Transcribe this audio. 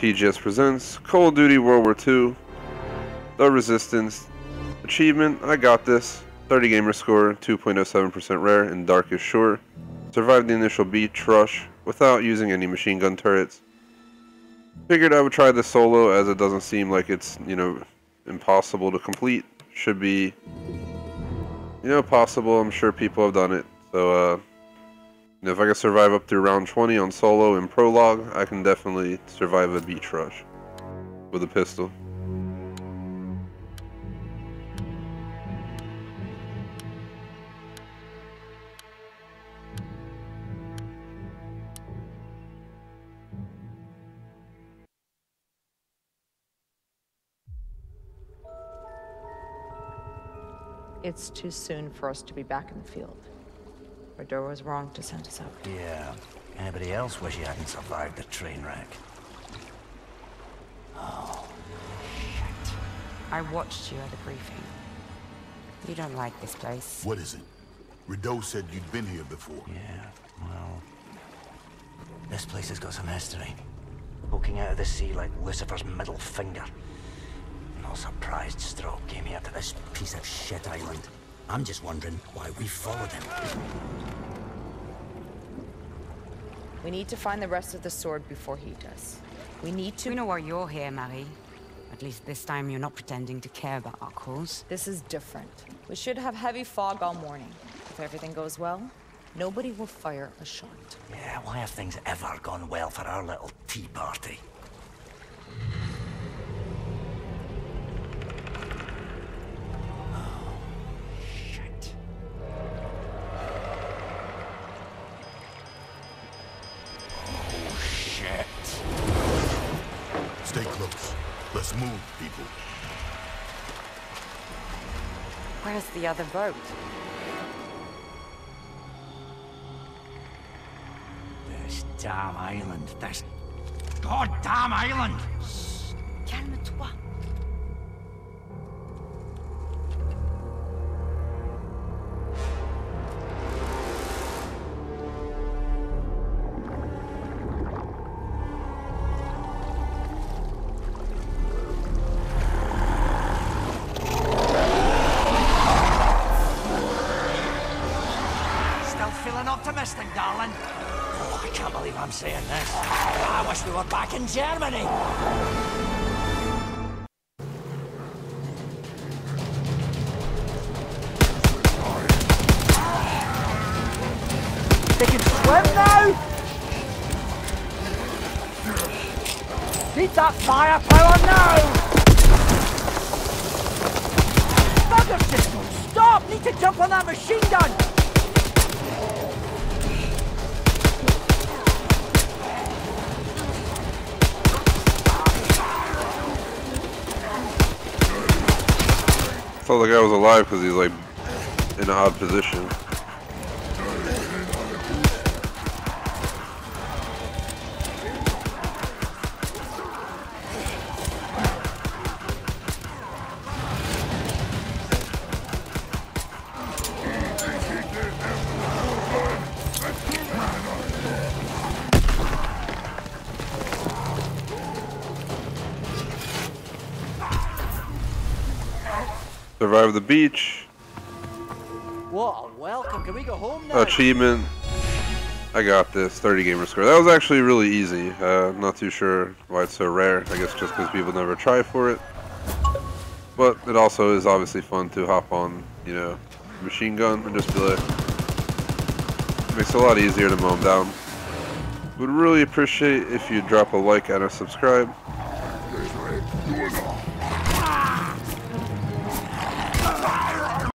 TGS presents Call of Duty World War II, The Resistance, Achievement, I got this, 30 gamer score, 2.07% rare, and Darkest Shore, survived the initial beach rush without using any machine gun turrets. Figured I would try this solo as it doesn't seem like it's, you know, impossible to complete. Should be, you know, possible. I'm sure people have done it. So, uh, if I can survive up through round 20 on solo and prologue, I can definitely survive a beach rush with a pistol. It's too soon for us to be back in the field. Radur was wrong to send us out. Yeah. Anybody else wish you hadn't survived the train wreck? Oh, shit. I watched you at the briefing. You don't like this place. What is it? Rideau said you'd been here before. Yeah, well... This place has got some history. Poking out of the sea like Lucifer's middle finger. No surprised Straub came here to this piece of shit island. I'm just wondering why we followed them. We need to find the rest of the sword before he does. We need to... We know why you're here, Marie. At least this time you're not pretending to care about our cause. This is different. We should have heavy fog all morning. If everything goes well, nobody will fire a shot. Yeah, why have things ever gone well for our little tea party? Let's move, people. Where's the other boat? This damn island. This goddamn island! Optimistic, darling? Oh, I can't believe I'm saying this. I wish we were back in Germany. They can swim now? Need that firepower now! Buggers just don't stop! Need to jump on that machine gun! Thought the guy was alive because he's like in an odd position. Survive the beach. What a welcome. Can we go home now? Achievement. I got this. 30 gamer score. That was actually really easy. Uh, not too sure why it's so rare. I guess just because people never try for it. But it also is obviously fun to hop on, you know, machine gun and just be like, makes it a lot easier to mow them down. Would really appreciate if you drop a like and a subscribe.